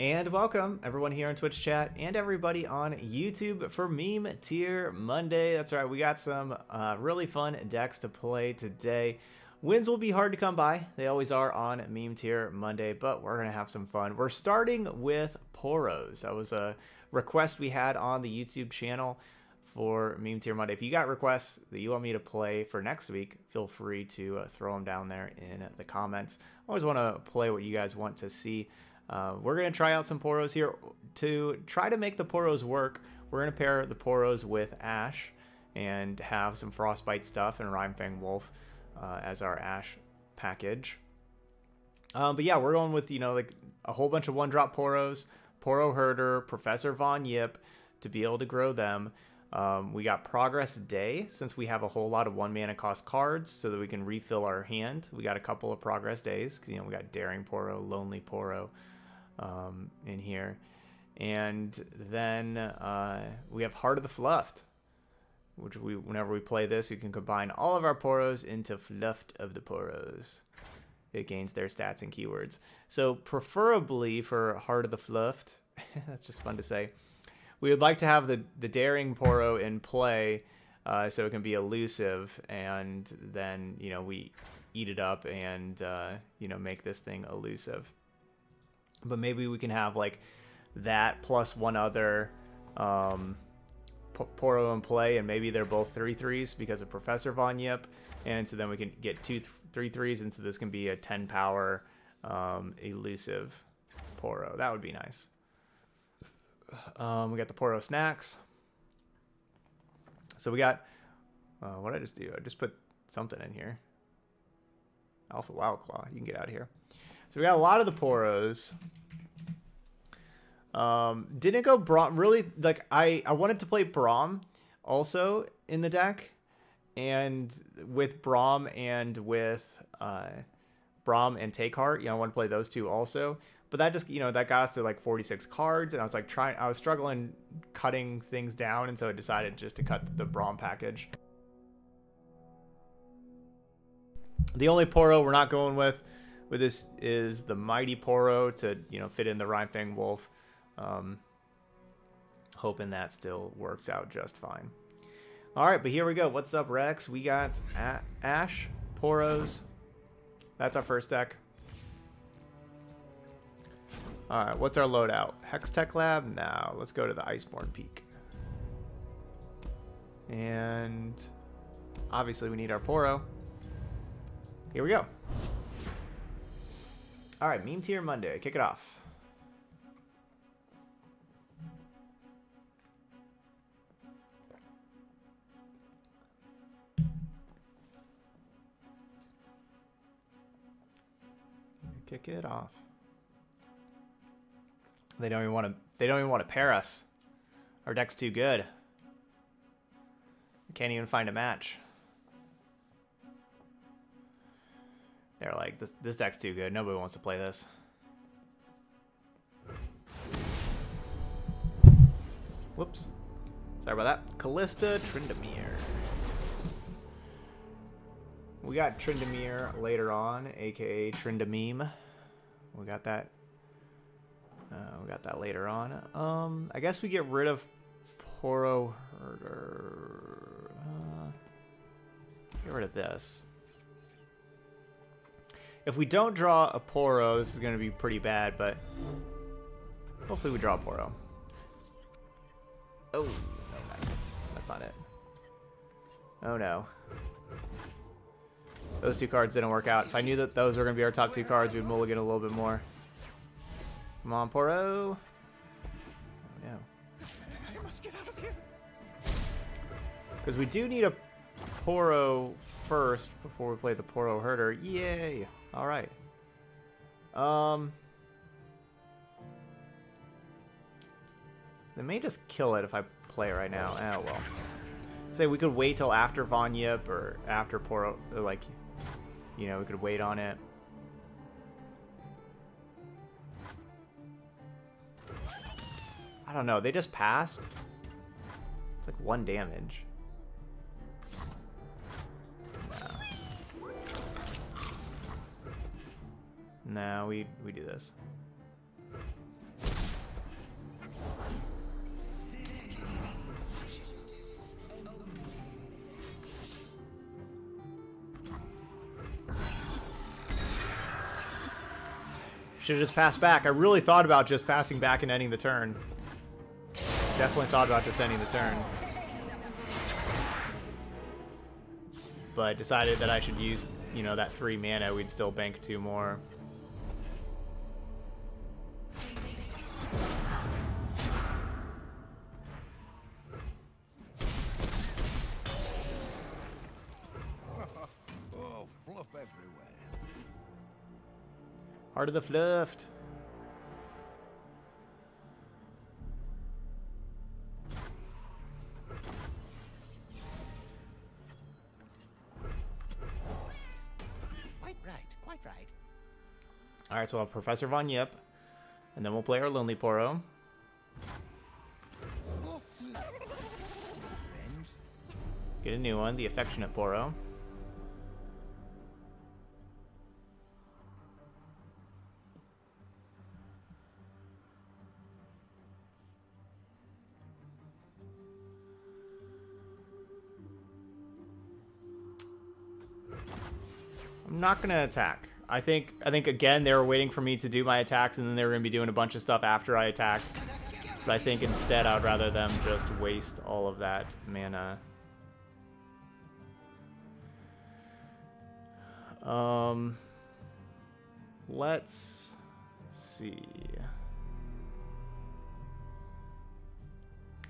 And welcome everyone here on Twitch chat and everybody on YouTube for Meme Tier Monday. That's right, we got some uh, really fun decks to play today. Wins will be hard to come by. They always are on Meme Tier Monday, but we're going to have some fun. We're starting with Poros. That was a request we had on the YouTube channel for Meme Tier Monday. If you got requests that you want me to play for next week, feel free to uh, throw them down there in the comments. I always want to play what you guys want to see. Uh, we're going to try out some Poros here. To try to make the Poros work, we're going to pair the Poros with Ashe and have some Frostbite stuff and Rimefang Wolf uh, as our Ashe package. Um, but yeah, we're going with, you know, like a whole bunch of one-drop Poros, Poro Herder, Professor Von Yip to be able to grow them. Um, we got Progress Day, since we have a whole lot of one mana cost cards, so that we can refill our hand. We got a couple of Progress Days, because, you know, we got Daring Poro, Lonely Poro, um, in here. And then uh, we have Heart of the Fluft, which we whenever we play this, we can combine all of our Poros into Fluft of the Poros. It gains their stats and keywords. So preferably for Heart of the Fluft, that's just fun to say, we would like to have the, the Daring Poro in play uh, so it can be elusive, and then, you know, we eat it up and, uh, you know, make this thing elusive but maybe we can have like that plus one other um, Poro in play, and maybe they're both three threes because of Professor Von Yip, and so then we can get two th three threes, and so this can be a ten power um, elusive Poro. That would be nice. Um, we got the Poro snacks. So we got uh, what did I just do? I just put something in here. Alpha Wildclaw. You can get out of here. So we got a lot of the Poros. Um, didn't go Braum. Really, like I, I wanted to play Braum also in the deck, and with Braum and with uh, Braum and Take Heart, you know, I want to play those two also. But that just, you know, that got us to like 46 cards, and I was like trying, I was struggling cutting things down, and so I decided just to cut the Braum package. The only Poro we're not going with with this is the Mighty Poro to, you know, fit in the Rimefang Wolf. Um, hoping that still works out just fine. All right, but here we go. What's up, Rex? We got Ashe, Poros. That's our first deck. All right, what's our loadout? Hextech Lab? Now, let's go to the Iceborne Peak. And obviously we need our Poro. Here we go. All right, meme tier Monday. Kick it off. Kick it off. They don't even want to. They don't even want to pair us. Our deck's too good. can't even find a match. They're like, this, this deck's too good. Nobody wants to play this. Whoops. Sorry about that. Kalista Tryndamere. We got Tryndamere later on, aka Tryndameme. We got that. Uh, we got that later on. Um, I guess we get rid of Poro Herder. Uh, get rid of this. If we don't draw a Poro, this is going to be pretty bad, but hopefully we draw a Poro. Oh, no, that's not it. Oh no. Those two cards didn't work out. If I knew that those were going to be our top two cards, we'd mulligan a little bit more. Come on, Poro. Oh. Because we do need a Poro first before we play the Poro Herder. Yay! All right. Um. They may just kill it if I play right now. Oh, well. Say we could wait till after Von Yip or after Poro, or like, you know, we could wait on it. I don't know. They just passed. It's like one damage. Nah, we, we do this. Should just pass back. I really thought about just passing back and ending the turn. Definitely thought about just ending the turn. But decided that I should use, you know, that three mana. We'd still bank two more. Heart of the Fluft. Quite right, quite right. Alright, so I'll have Professor Von Yip. And then we'll play our Lonely Poro. Get a new one, the Affectionate Poro. Not gonna attack. I think I think again they were waiting for me to do my attacks and then they were gonna be doing a bunch of stuff after I attacked. But I think instead I'd rather them just waste all of that mana. Um, let's see.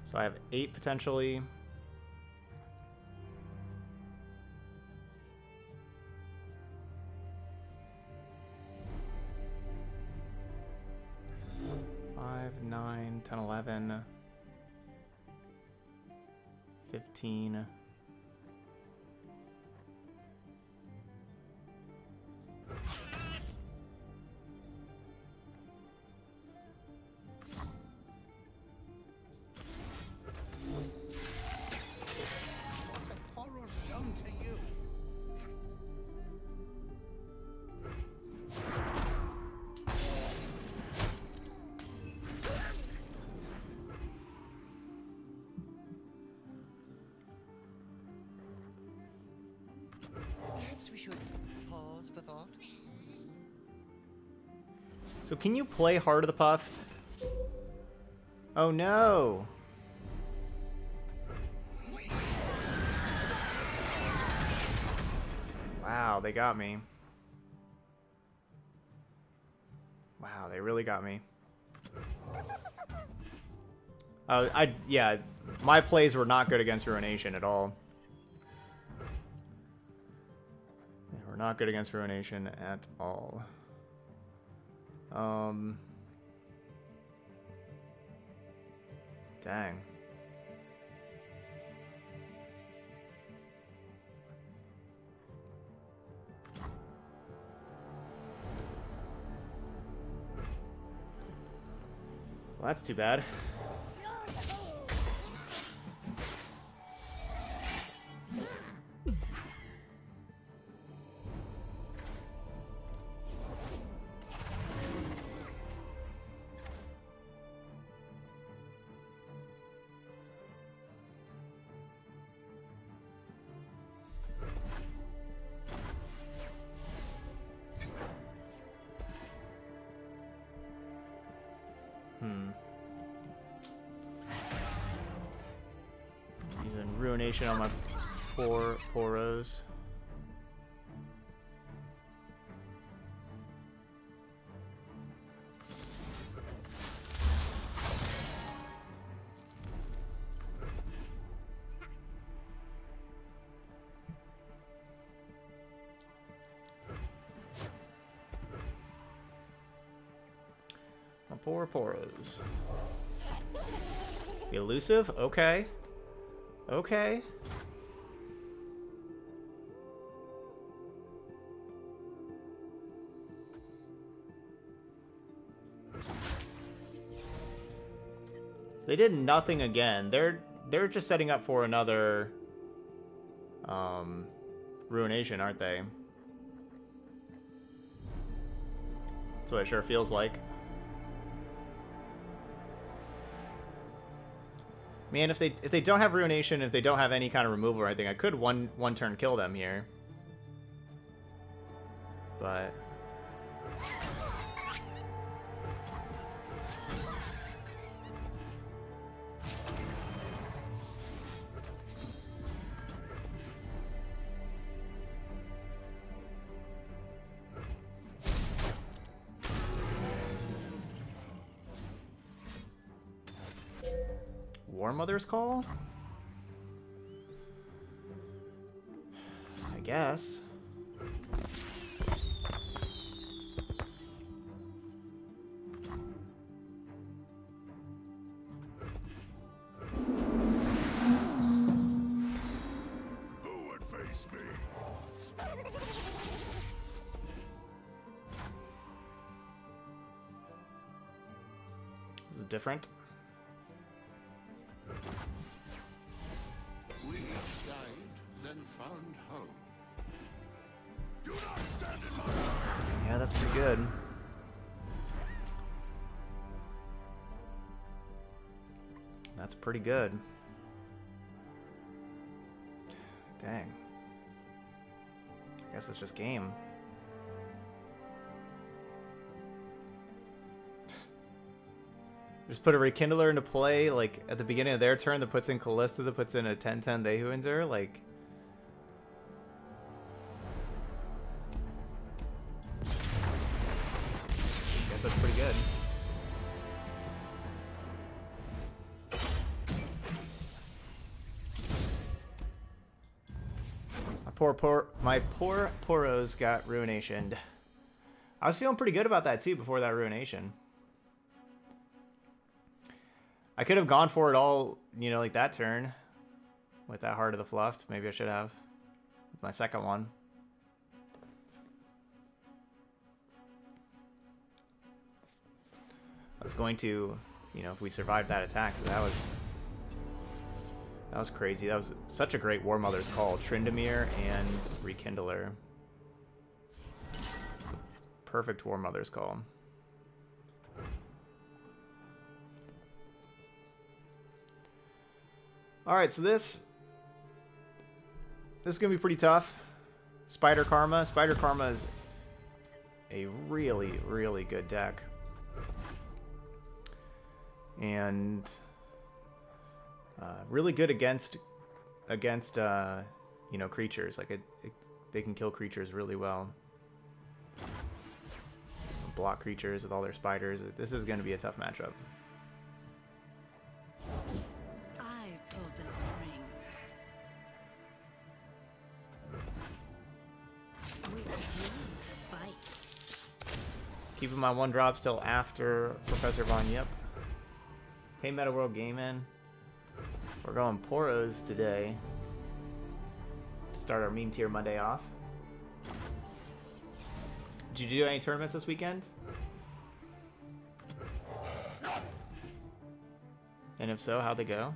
So I have eight potentially. 5, 9, 10, 11, 15, So can you play Heart of the Puffed? Oh no! Wow, they got me. Wow, they really got me. Uh, I yeah, my plays were not good against Ruination at all. They were not good against Ruination at all. Um. Dang. Well, that's too bad. Ruination on my poor poros. My poor poros. Elusive? Okay. Okay. So they did nothing again. They're they're just setting up for another um ruination, aren't they? That's what it sure feels like. Man, if they if they don't have ruination, if they don't have any kind of removal or anything, I could one one turn kill them here. But Mother's Call? I guess. Who would face me? This is different. Pretty good. Dang. I guess it's just game. Just put a Rekindler into play, like, at the beginning of their turn that puts in Kalista that puts in a 10-10 Dehuinzer, like... Guess that's pretty good. Poor, poor, my poor Poros got ruinationed. I was feeling pretty good about that too before that ruination. I could have gone for it all, you know, like that turn with that Heart of the Fluft. Maybe I should have with my second one. I was going to, you know, if we survived that attack, that was that was crazy. That was such a great War Mother's call. Tryndamere and Rekindler. Perfect War Mother's call. Alright, so this this is gonna be pretty tough. Spider Karma. Spider Karma is a really, really good deck. And uh, really good against against uh, you know creatures. Like it, it, they can kill creatures really well. Block creatures with all their spiders. This is going to be a tough matchup. I pull the strings. Witches bite. Keeping my one drop still after Professor Von Yip. Hey Meta World Game Gaming. We're going Poros today. To start our meme tier Monday off. Did you do any tournaments this weekend? And if so, how'd they go?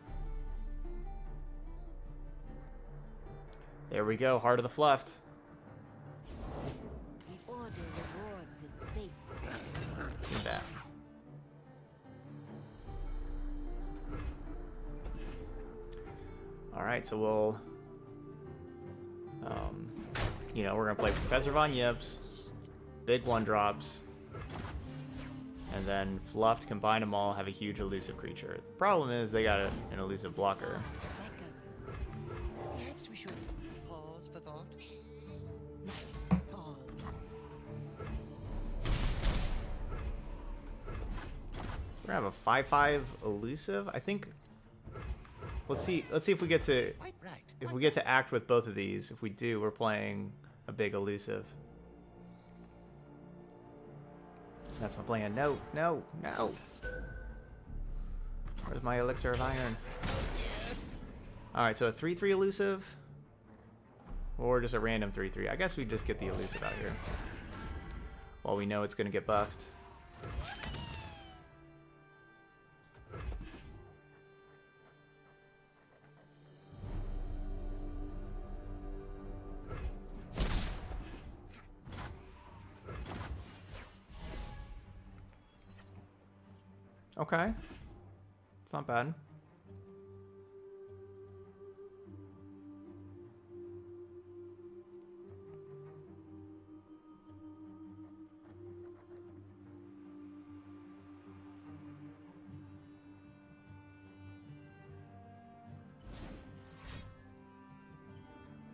There we go, Heart of the Fluft. Alright, so we'll... Um, you know, we're to play Professor Von Yips, big one drops, and then Fluft, combine them all, have a huge elusive creature. The problem is they got a, an elusive blocker. That goes. Perhaps we should pause for thought. Night falls. We're gonna have a 5-5 elusive. I think. Let's see. Let's see if we get to if we get to act with both of these. If we do, we're playing a big elusive. That's my plan. No, no, no. Where's my elixir of iron? Alright, so a 3-3 elusive. Or just a random 3-3. I guess we just get the elusive out here. While we know it's going to get buffed. Okay. It's not bad.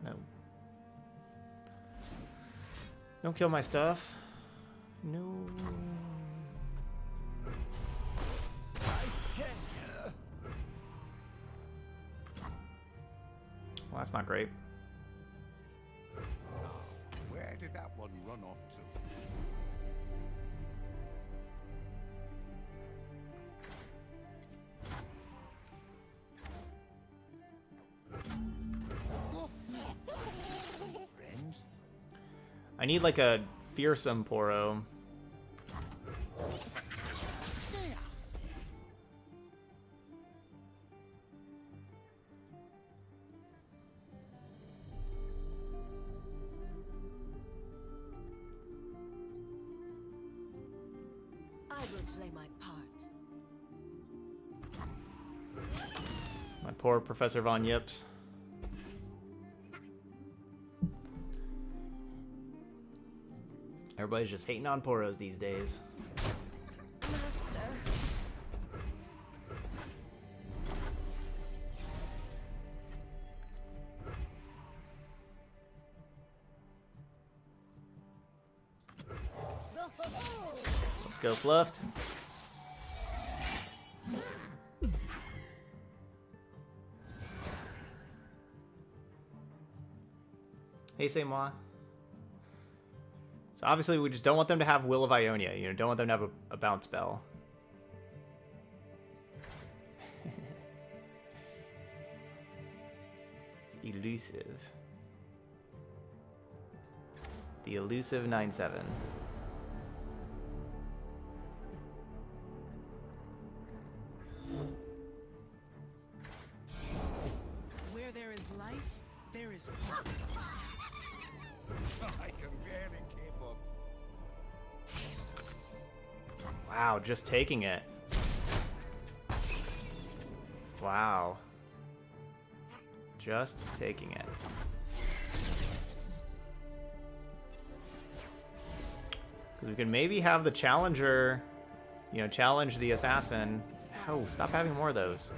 No. Don't kill my stuff. Well, that's not great. Where did that one run off to? I need like a fearsome Poro. Professor Von Yips. Everybody's just hating on Poros these days. Let's go, Fluft. Hey, say moi. So obviously we just don't want them to have Will of Ionia. You know, don't want them to have a, a bounce spell. it's elusive. The elusive 9-7. Just taking it. Wow. Just taking it. Because we can maybe have the challenger, you know, challenge the assassin. Oh, stop having more of those.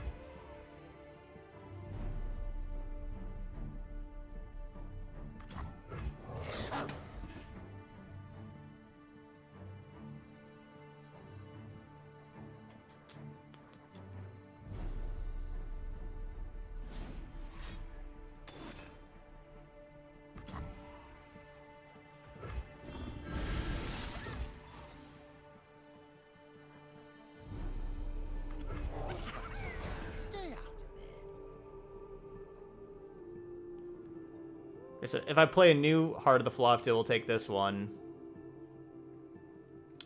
If I play a new Heart of the Fluft, it will take this one.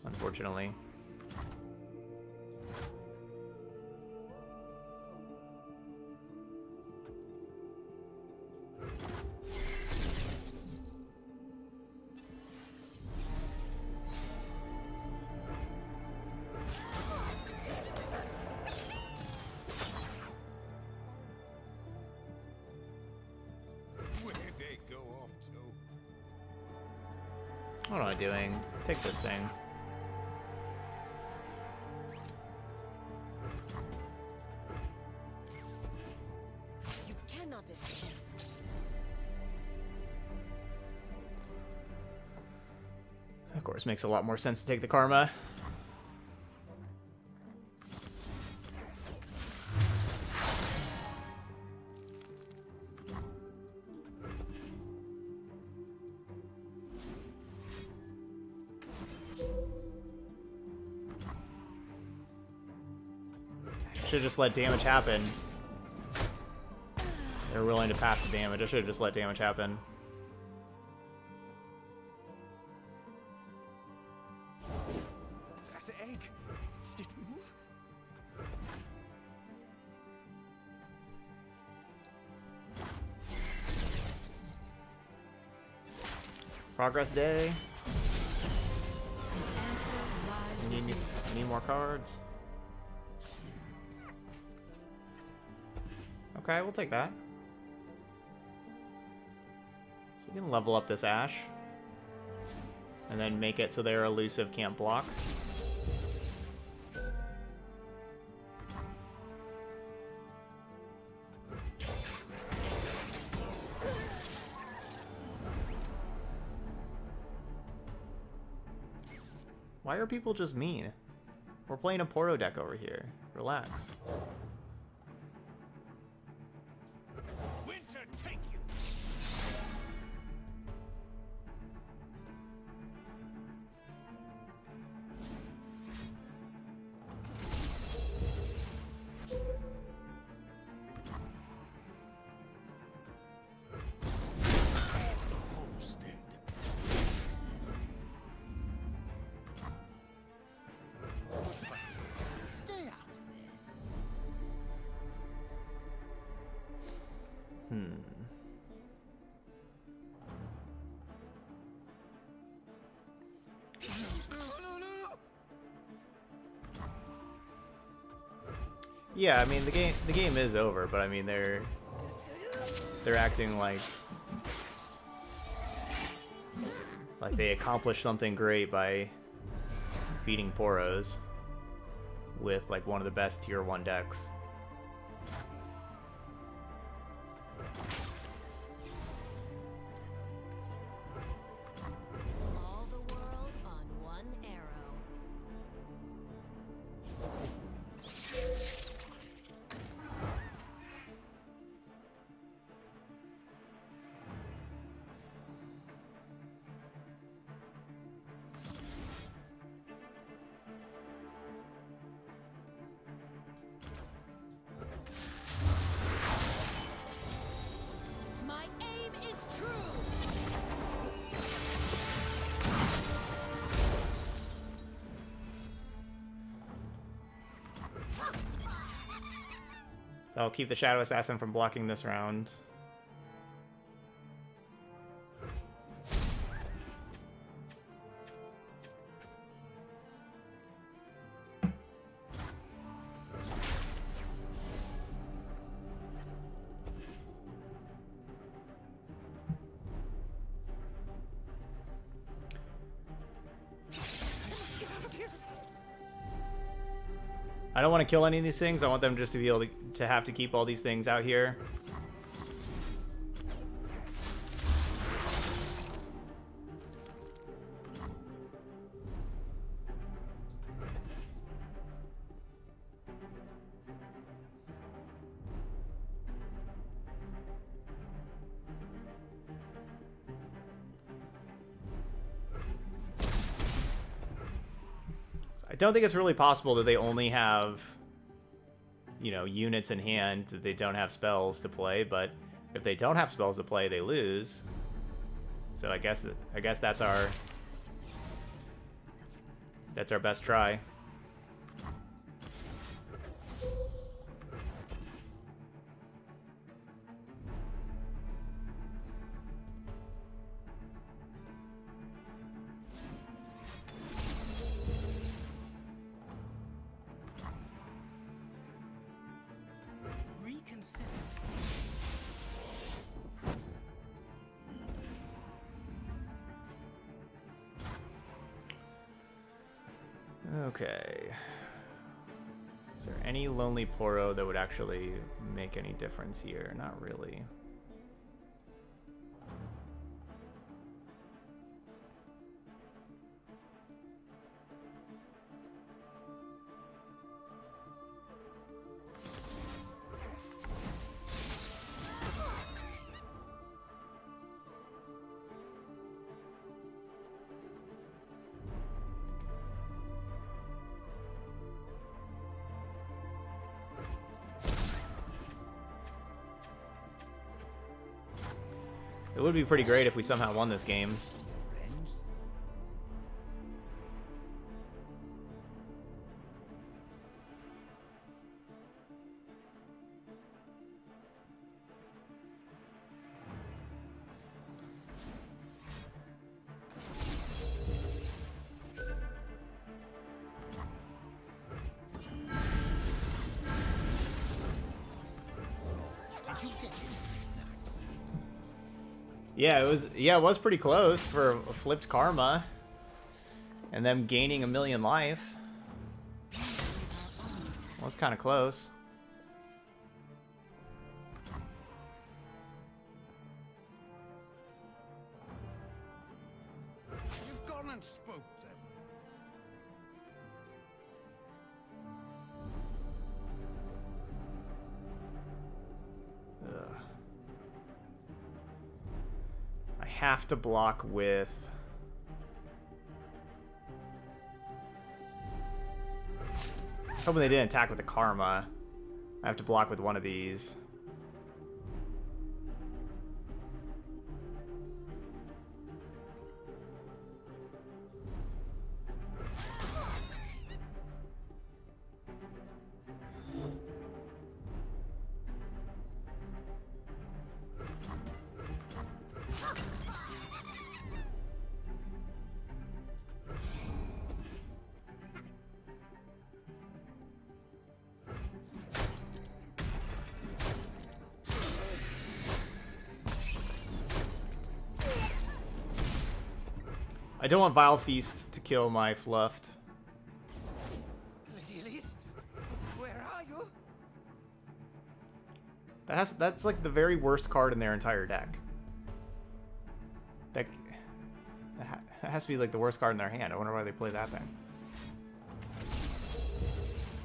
Unfortunately. Makes a lot more sense to take the Karma. Should just let damage happen. They're willing to pass the damage. I should have just let damage happen. Progress day. Need, need more cards. Okay, we'll take that. So we can level up this Ashe. And then make it so their elusive can't block. Why are people just mean? We're playing a Poro deck over here. Relax. Yeah, I mean the game the game is over, but I mean they're they're acting like like they accomplished something great by beating Poros with like one of the best tier 1 decks. I'll keep the Shadow Assassin from blocking this round. Want to kill any of these things. I want them just to be able to, to have to keep all these things out here. Don't think it's really possible that they only have, you know, units in hand that they don't have spells to play. But if they don't have spells to play, they lose. So I guess I guess that's our that's our best try. Poro that would actually make any difference here? Not really. Would be pretty great if we somehow won this game. Yeah, it was yeah, it was pretty close for flipped karma. And them gaining a million life. Was kind of close. You've gone and spoke have to block with Hoping they didn't attack with the karma. I have to block with one of these. Want Vile Feast to kill my Fluft. Lady where are you? That has that's like the very worst card in their entire deck. That, that has to be like the worst card in their hand. I wonder why they play that thing.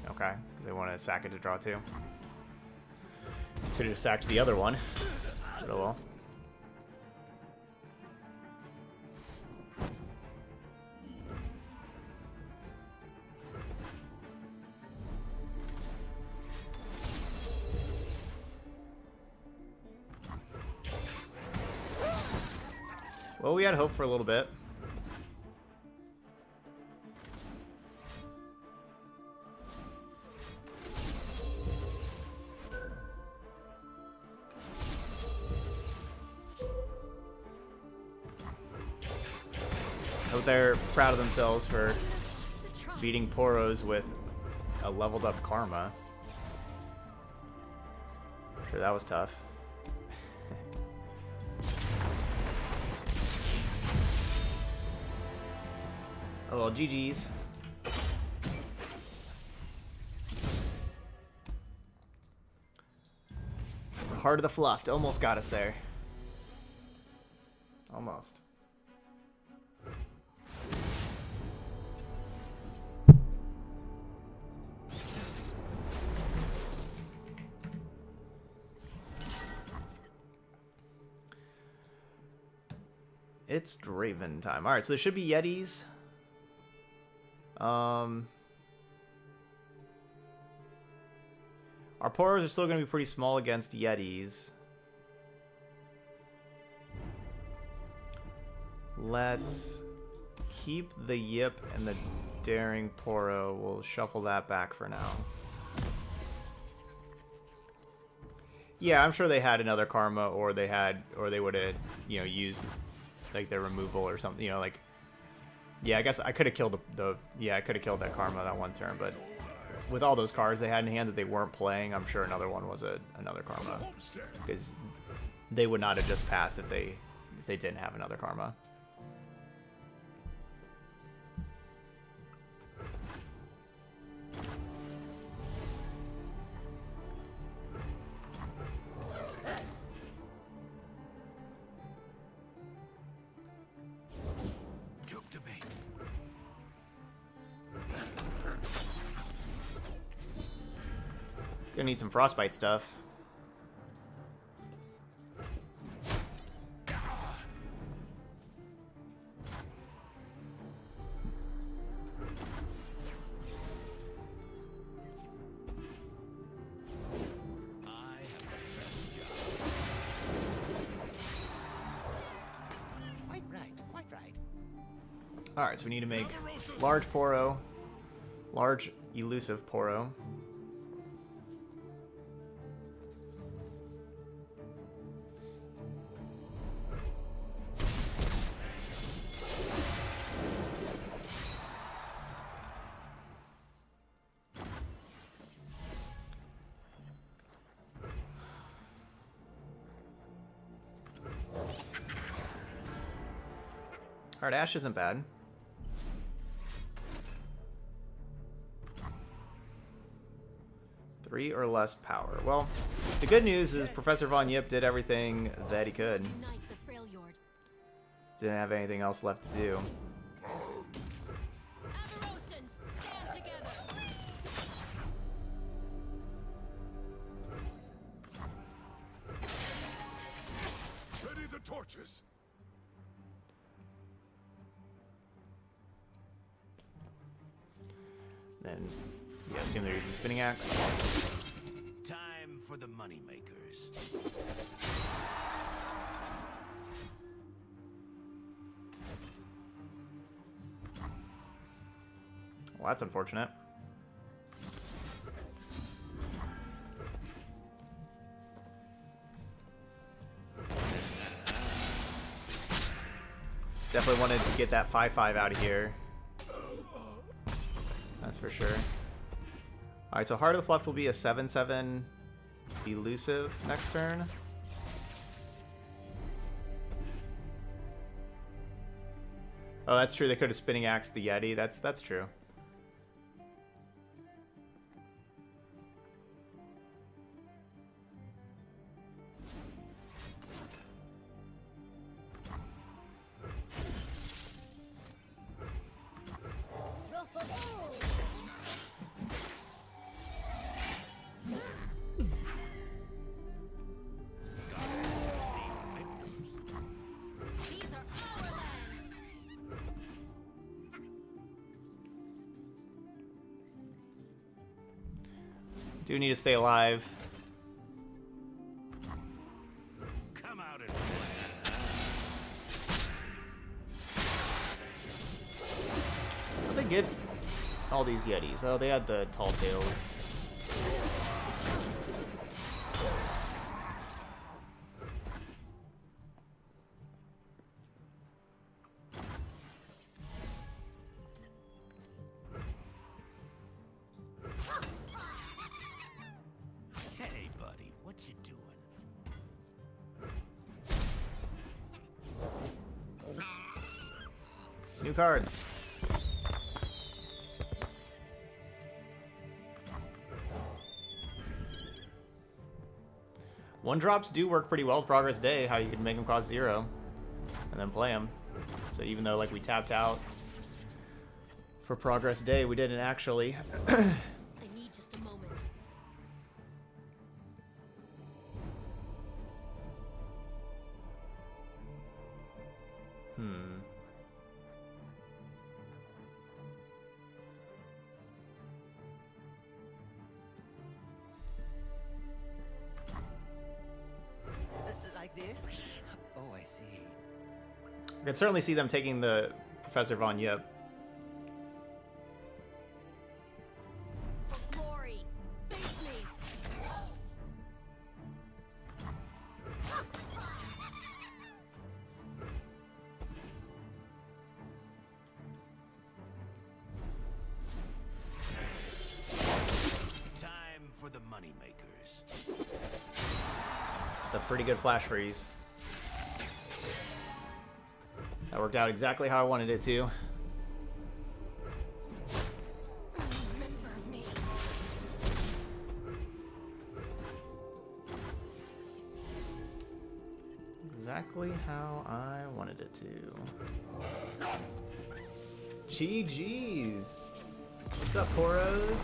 Okay, they want to sack it to draw two. Could have just sacked the other one. But oh well. Hope for a little bit. Hope they're proud of themselves for beating Poros with a leveled up Karma. Sure, that was tough. GG's. Heart of the Fluft almost got us there. Almost. It's Draven time. Alright, so there should be Yetis. Um, our poros are still going to be pretty small against Yetis. Let's keep the Yip and the Daring Poro. We'll shuffle that back for now. Yeah, I'm sure they had another Karma, or they had, or they would have, you know, used like their removal or something. You know, like yeah, I guess I could have killed the, the yeah, I could have killed that Karma that one turn, but with all those cards they had in hand that they weren't playing, I'm sure another one was a another Karma because they would not have just passed if they if they didn't have another Karma. Gonna need some frostbite stuff. Quite right, quite right. Alright, so we need to make large Poro, large elusive Poro. Alright, Ashe isn't bad. Three or less power. Well, the good news is Professor Von Yip did everything that he could. Unite the Freljord. Didn't have anything else left to do. That's unfortunate. Definitely wanted to get that 5-5 out of here. That's for sure. Alright, so Heart of the Fluft will be a 7-7 elusive next turn. Oh, that's true. They could have spinning axed the Yeti. That's that's true. Stay alive. How'd they get all these Yetis? Oh, they had the tall tails. Cards. One drops do work pretty well Progress Day, how you can make them cost zero and then play them. So even though like we tapped out for Progress Day, we didn't actually. I need just a moment. Hmm. I can certainly see them taking the Professor Von Yip. For glory. Face me. Time for the moneymakers. It's a pretty good flash freeze. Worked out exactly how I wanted it to. Exactly how I wanted it to. GG's. What's up, Poros?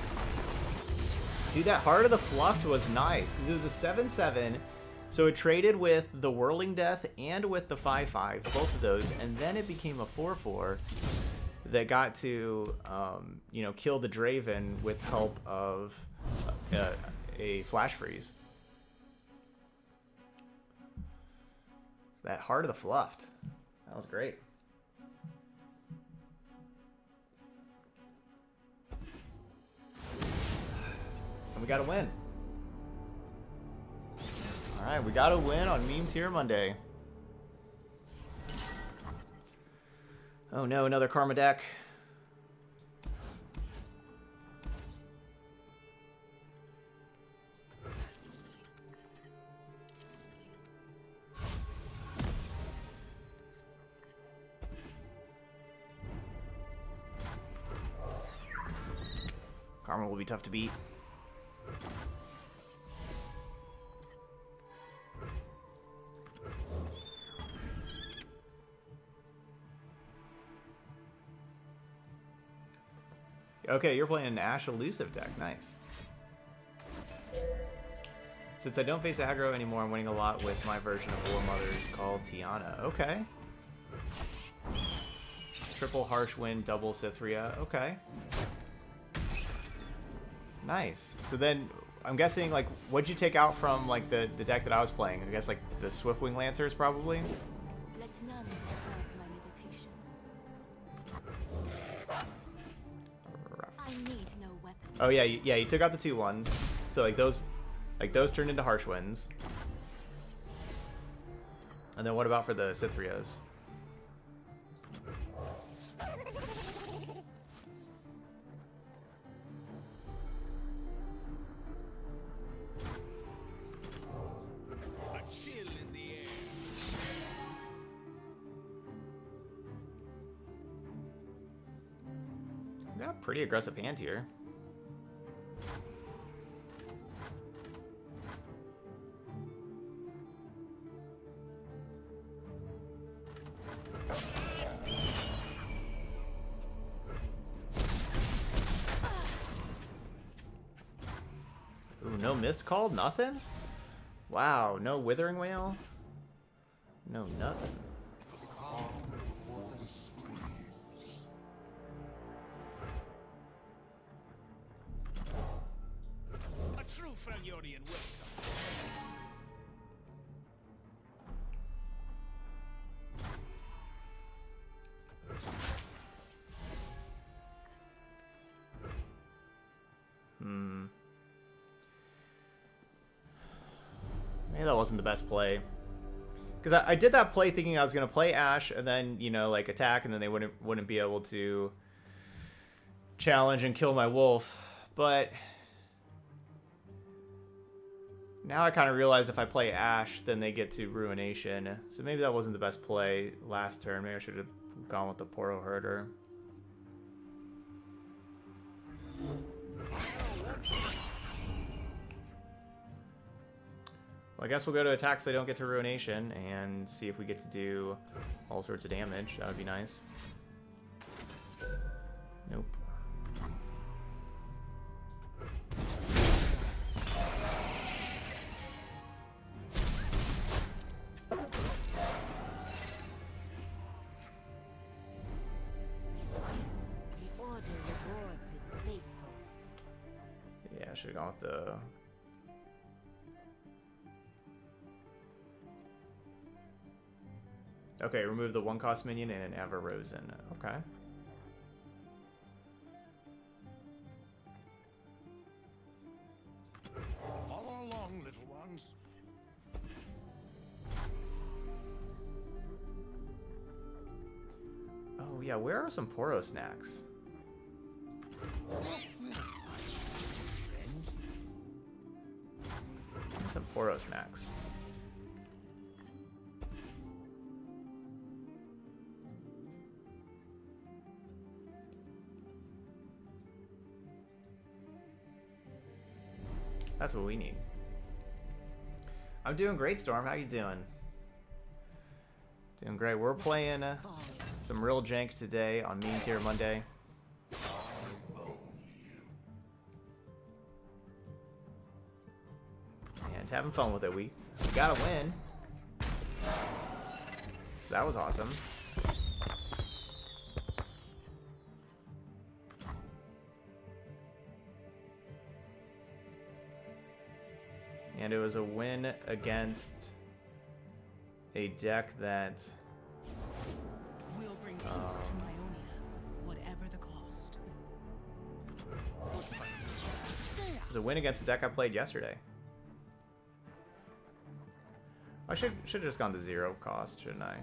Dude, that Heart of the Fluft was nice because it was a 7 7. So it traded with the Whirling Death and with the 5 5, both of those, and then it became a 4 4 that got to, um, you know, kill the Draven with help of uh, a Flash Freeze. That Heart of the Fluft. That was great. And we got to win. All right, we got to win on Meme Tier Monday. Oh no, another Karma deck. Karma will be tough to beat. Okay, you're playing an Ashe Elusive deck. Nice. Since I don't face aggro anymore, I'm winning a lot with my version of War Mothers called Tianna. Okay. Triple Harsh Wind, double Cithria. Okay. Nice. So then, I'm guessing, like, what'd you take out from, like, the, the deck that I was playing? I guess, like, the Swiftwing Lancers, probably? Oh yeah, you, yeah. You took out the two ones, so like those, like those turned into harsh winds. And then what about for the air. pretty aggressive hand here. Mist called? Nothing? Wow, no withering Wail? No nothing. A true welcome. That wasn't the best play. Because I, I did that play thinking I was gonna play Ashe and then you know like attack and then they wouldn't wouldn't be able to challenge and kill my wolf, but now I kind of realize if I play Ashe, then they get to Ruination. So maybe that wasn't the best play last turn. Maybe I should have gone with the Poro Herder. Well, I guess we'll go to attacks so they don't get to Ruination and see if we get to do all sorts of damage. That would be nice. Nope. Remove the one cost minion and an Avarosan. Okay. Follow along, little ones. Oh yeah, where are some Poro snacks? Some Poro snacks. That's what we need. I'm doing great, Storm. How you doing? Doing great. We're playing uh, some real jank today on Meme Tier Monday. And having fun with it. We, we got a win. So that was awesome. And it was a win against a deck that We'll bring peace uh, to Ionia, whatever was a win against a deck I played yesterday. I should should have just gone to zero cost, shouldn't I?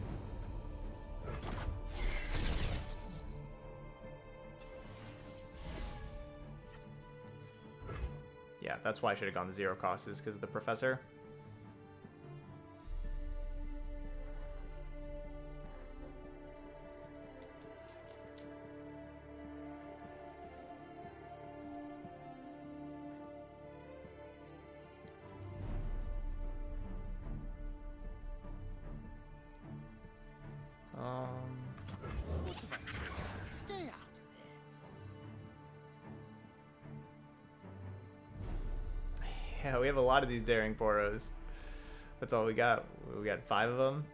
That's why I should have gone to zero cost is because of the professor. Lot of these daring poros. That's all we got. We got five of them.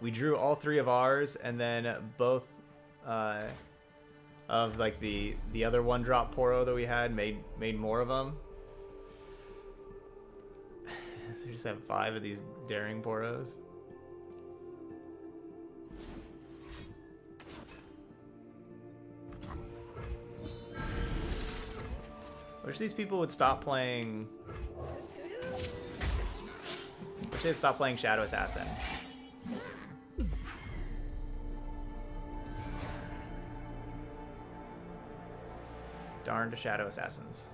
We drew all three of ours, and then both uh, of like the the other one drop poro that we had made made more of them. so we just have five of these daring poros. Wish these people would stop playing. Wish they'd stop playing Shadow Assassin. Darn to Shadow Assassins.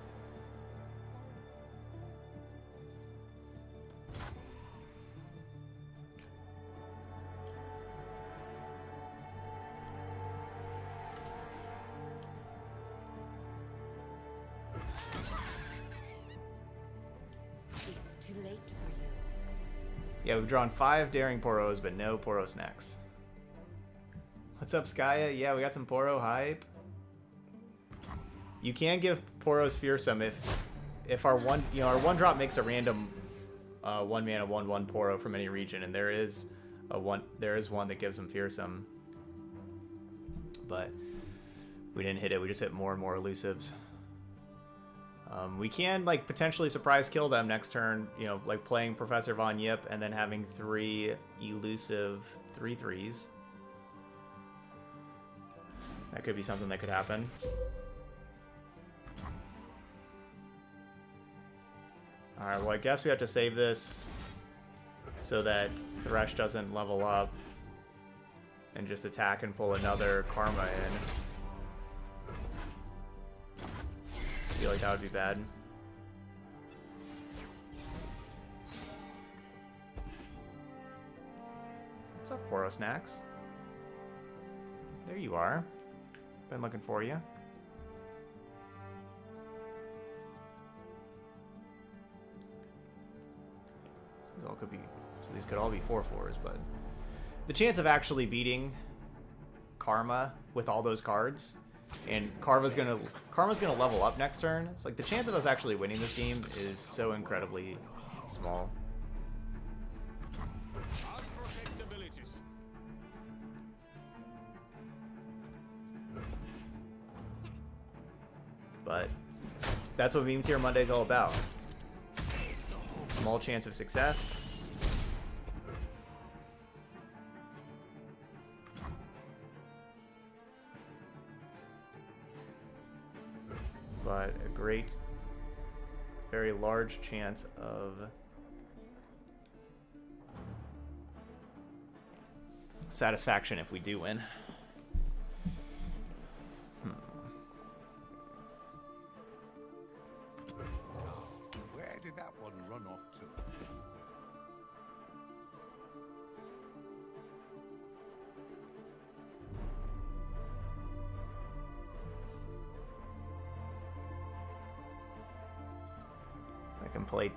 We've drawn five Daring Poros, but no Poro snacks. What's up, Skya? Yeah, we got some Poro hype. You can give Poros Fearsome if if our one you know our one drop makes a random uh, one mana one one Poro from any region, and there is a one there is one that gives them Fearsome. But we didn't hit it. We just hit more and more elusives. Um, we can like potentially surprise kill them next turn, you know, like playing Professor Von Yip and then having three elusive three threes. That could be something that could happen. Alright, well I guess we have to save this so that Thresh doesn't level up and just attack and pull another Karma in. I feel like that would be bad. What's up, Poro Snacks? There you are. Been looking for you. These all could be, so these could all be four fours, but the chance of actually beating Karma with all those cards, and Karma's gonna Karma's gonna level up next turn. It's like the chance of us actually winning this game is so incredibly small. But that's what Meme Tier Monday's all about. Small chance of success. Large chance of satisfaction if we do win.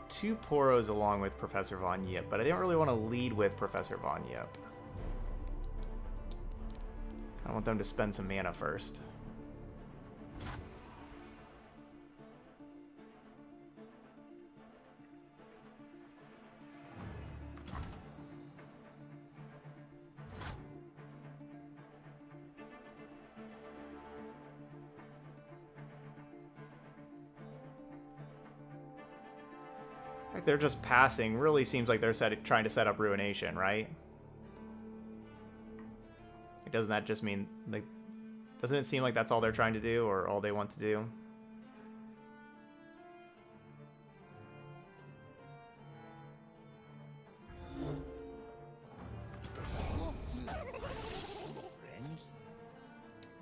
Two Poros along with Professor Von Yip, but I didn't really want to lead with Professor Von Yip. I want them to spend some mana first. They're just passing. Really seems like they're set, trying to set up ruination, right? Doesn't that just mean like? Doesn't it seem like that's all they're trying to do, or all they want to do?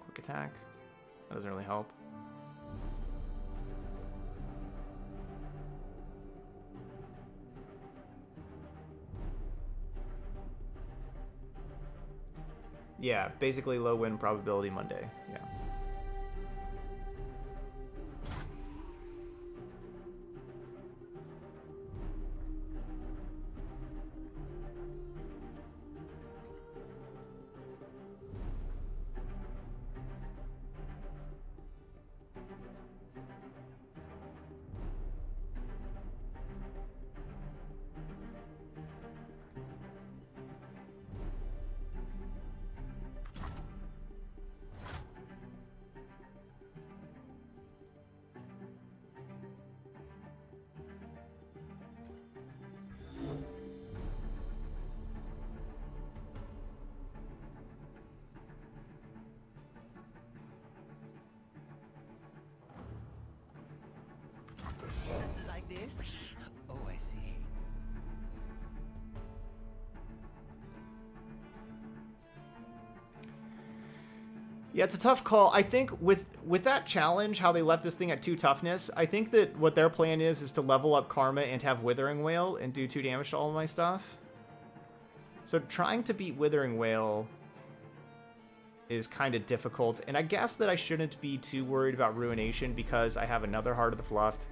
Quick attack. That doesn't really help. Yeah, basically low win probability Monday. Yeah. Yeah, it's a tough call. I think with with that challenge, how they left this thing at two toughness, I think that what their plan is is to level up Karma and have Withering Wail and do two damage to all of my stuff. So trying to beat Withering Wail is kind of difficult, and I guess that I shouldn't be too worried about Ruination because I have another Heart of the Fluft,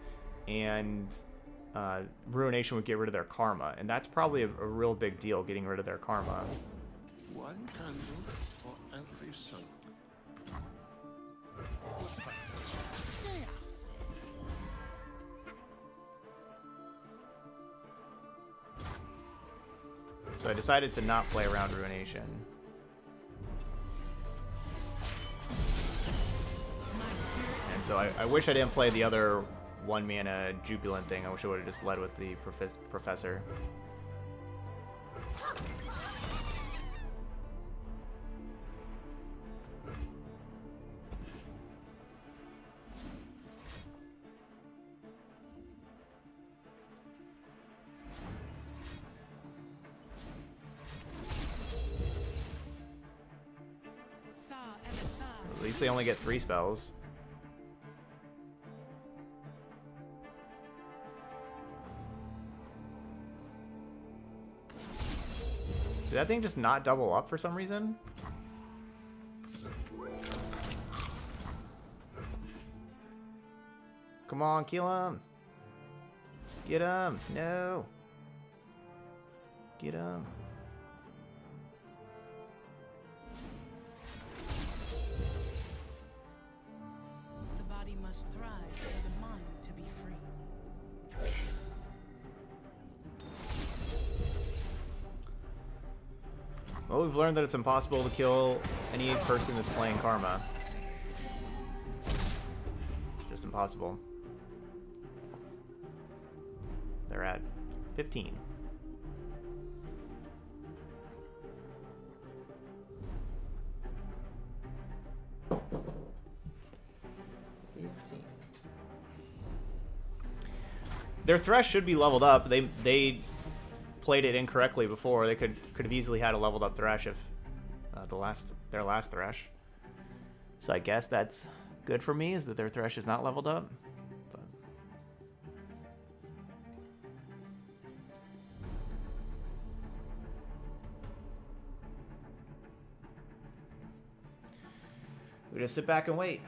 and uh, Ruination would get rid of their karma, and that's probably a, a real big deal, getting rid of their karma. One candle for every soul. So I decided to not play around Ruination. And so I, I wish I didn't play the other one mana Jubilant thing. I wish I would have just led with the prof Professor. They only get three spells. Did that thing just not double up for some reason? Come on, kill him. Get him. No. Get him. We've learned that it's impossible to kill any person that's playing Karma. It's just impossible. They're at 15. Their Thresh should be leveled up. They they played it incorrectly before. They could could have easily had a leveled up Thresh if uh, the last their last Thresh. So I guess that's good for me is that their Thresh is not leveled up. But we just sit back and wait.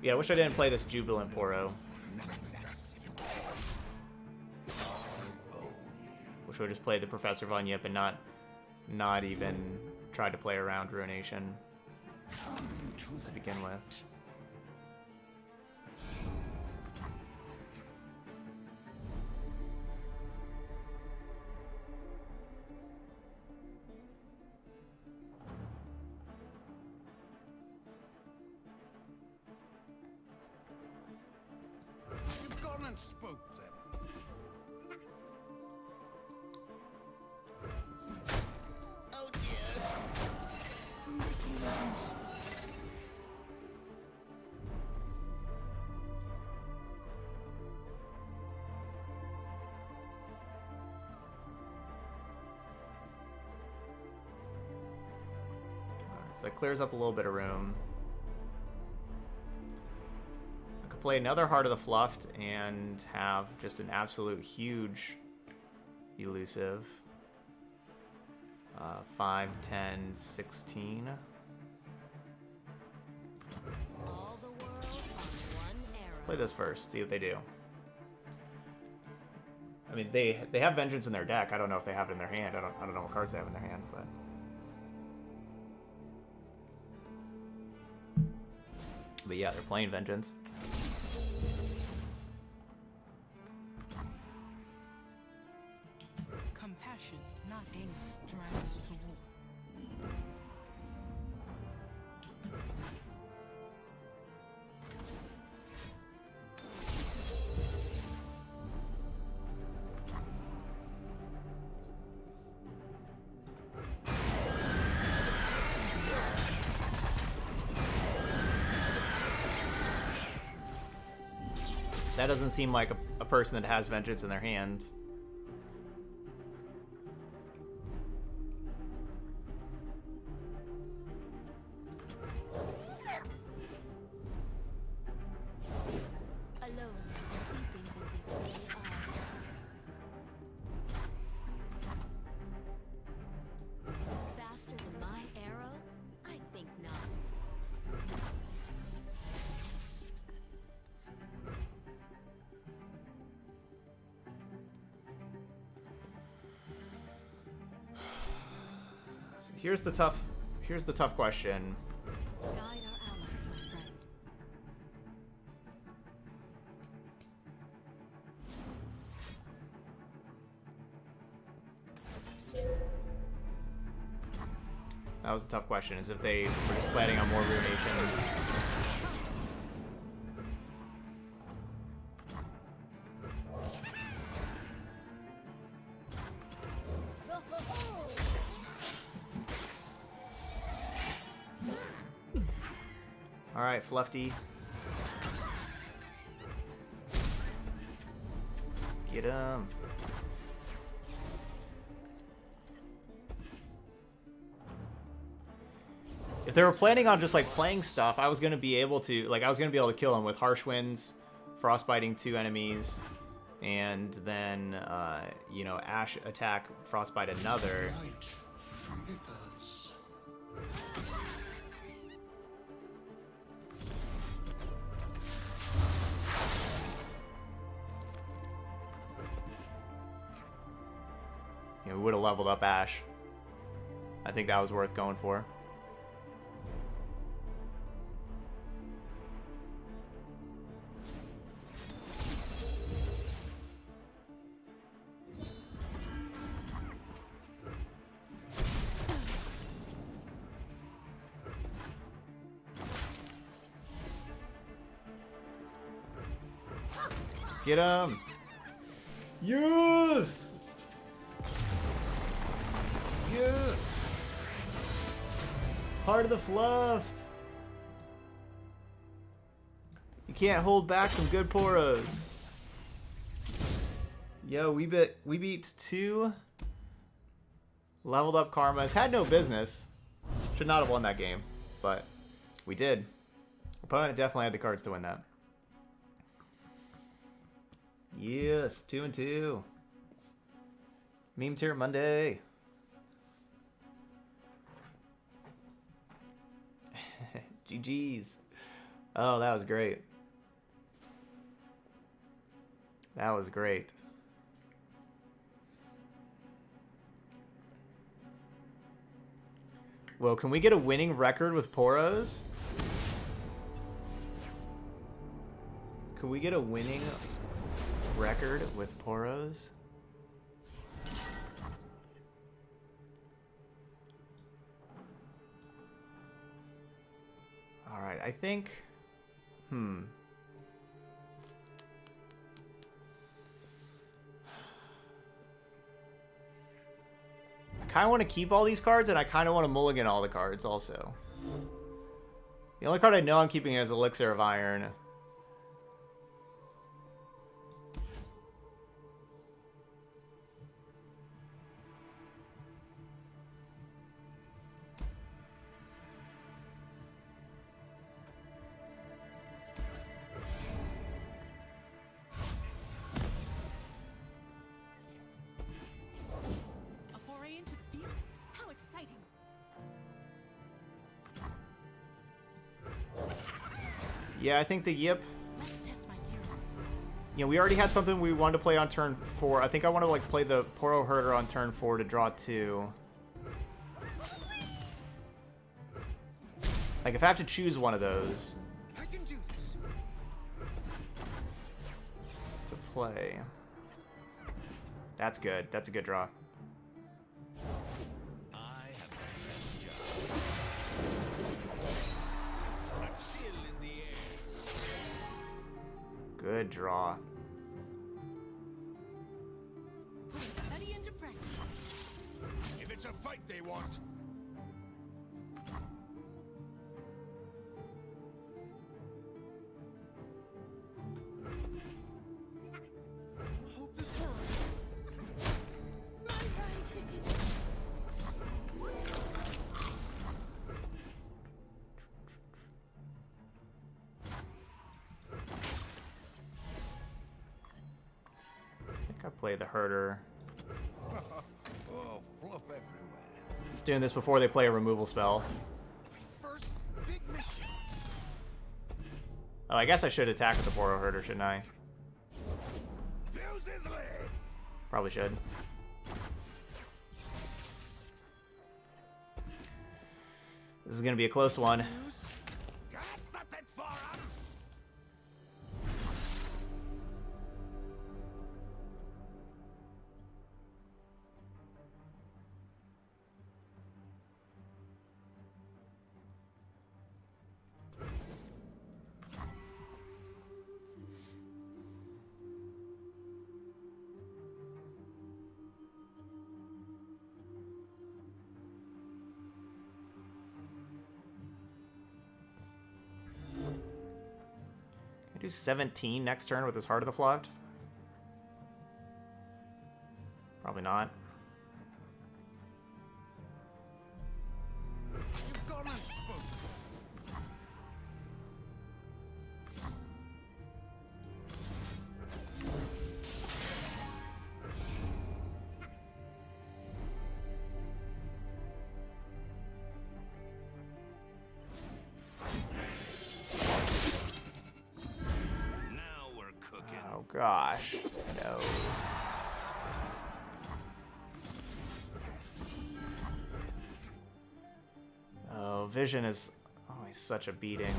Yeah, I wish I didn't play this Jubilant Poro. Oh. Wish I would just played the Professor Von Yip and not not even tried to play around Ruination to begin with. Clears up a little bit of room. I could play another Heart of the Fluft and have just an absolute huge elusive. Uh, 5, 10, 16. All the world on one arrow. Play this first, see what they do. I mean, they they have Vengeance in their deck. I don't know if they have it in their hand. I don't, I don't know what cards they have in their hand, but... But yeah, they're playing Vengeance. Seem like a, a person that has Vengeance in their hand. Here's the tough here's the tough question. Guide our allies, my friend. That was a tough question, is if they were just planning on more ruinations. Fluffy. Get him. If they were planning on just like playing stuff, I was gonna be able to like I was gonna be able to kill him with harsh winds, frostbiting two enemies, and then uh, you know Ashe attack frostbite another. Leveled up Ashe. I think that was worth going for. Get him! Yes! Heart of the Fluft. You can't hold back some good poros. Yo, we bit we beat two leveled up karmas. Had no business. Should not have won that game, but we did. Opponent definitely had the cards to win that. Yes, two and two. Meme tier Monday. GG's. Oh, that was great. That was great. Well, can we get a winning record with Poros? Can we get a winning record with Poros? Alright, I think... Hmm. I kind of want to keep all these cards, and I kind of want to mulligan all the cards also. The only card I know I'm keeping is Elixir of Iron. Yeah, I think the Yip you know, we already had something we wanted to play on turn four. I think I want to like play the Poro Herder on turn four to draw two. Like if I have to choose one of those to play, that's good. That's a good draw. Draw. I play the Herder. Oh, fluff everywhere. Just doing this before they play a removal spell. First big mission. Oh, I guess I should attack with the Poro Herder, shouldn't I? Fuse his legs. Probably should. This is going to be a close one. 17 next turn with his Heart of the Flood? Probably not. Vision is always such a beating.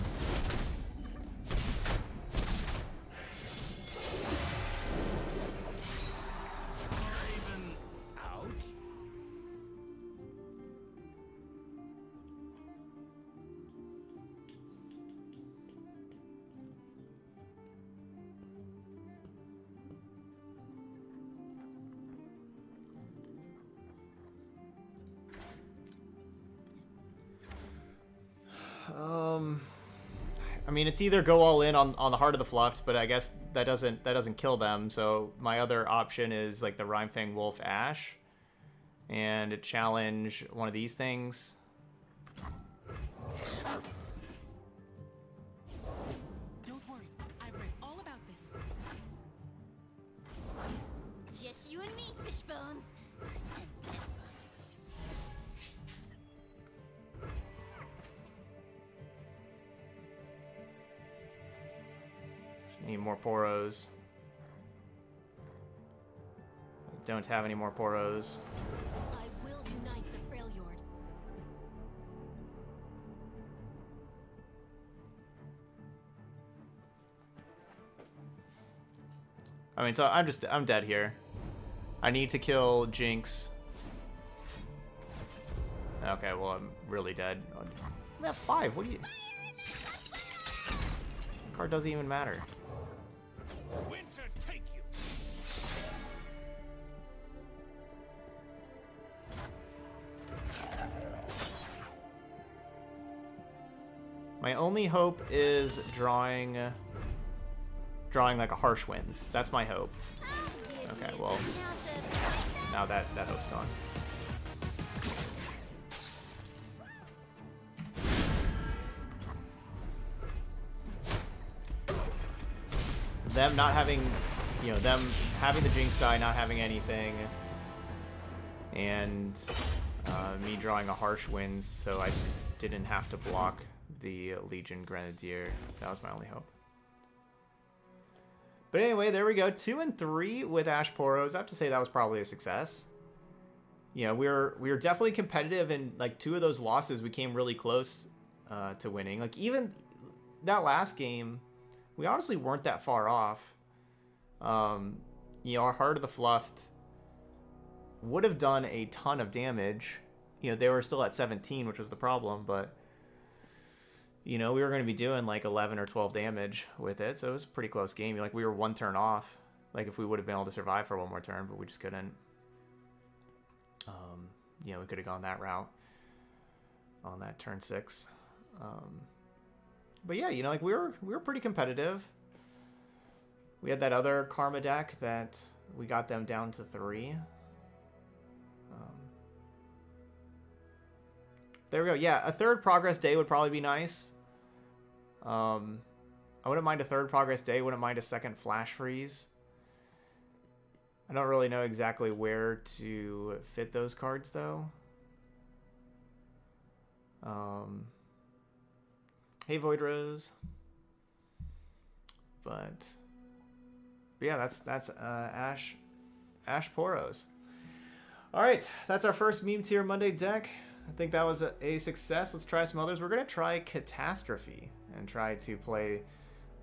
I mean, it's either go all in on, on the heart of the Fluft, but I guess that doesn't that doesn't kill them. So my other option is like the Rimefang Wolf Ashe, and challenge one of these things. Don't have any more poros. I mean, so I'm just I'm dead here. I need to kill Jinx. Okay, well I'm really dead. We have five. What do you? Card doesn't even matter. Only hope is drawing, drawing like a harsh winds. That's my hope. Okay, well, now that that hope's gone. Them not having, you know, them having the Jinx die, not having anything, and uh, me drawing a harsh winds, so I didn't have to block the Legion Grenadier. That was my only hope. But anyway, there we go. Two and three with Ashe Poros. I have to say that was probably a success. Yeah, we were we were definitely competitive, and like two of those losses, we came really close uh, to winning. Like even that last game, we honestly weren't that far off. Um, you know, our Heart of the Fluft would have done a ton of damage. You know, they were still at 17, which was the problem, but you know, we were going to be doing like 11 or 12 damage with it, so it was a pretty close game. Like we were one turn off. Like if we would have been able to survive for one more turn, but we just couldn't. Um, you know, we could have gone that route on that turn six. Um, but yeah, you know, like we were we were pretty competitive. We had that other Karma deck that we got them down to three. There we go. Yeah, a third progress day would probably be nice. Um, I wouldn't mind a third progress day. Wouldn't mind a second flash freeze. I don't really know exactly where to fit those cards though. Um, hey Void Rose. But, but yeah, that's that's uh, Ashe Ashe Poros. All right, that's our first meme tier Monday deck. I think that was a, a success. Let's try some others. We're gonna try Catastrophe and try to play.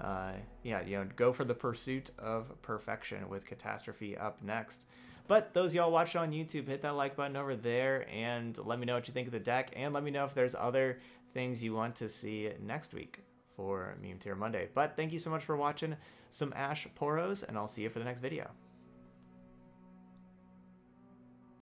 Uh, yeah, you know, go for the pursuit of perfection with Catastrophe up next. But those y'all watching on YouTube, hit that like button over there and let me know what you think of the deck, and let me know if there's other things you want to see next week for Meme Tier Monday. But thank you so much for watching some Ashe Poros, and I'll see you for the next video.